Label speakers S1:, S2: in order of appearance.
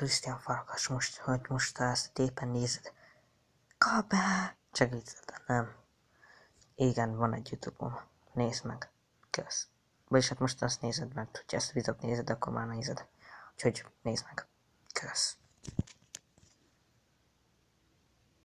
S1: Krisztián Farkas most, hogy most ezt éppen nézed. Kabá! be! Csak nem. Igen, van egy Youtube-om. Nézd meg. Kösz. Vagyis hát most azt nézed, mert hogyha ezt videót nézed, akkor már nézed. Úgyhogy nézd meg. Kösz.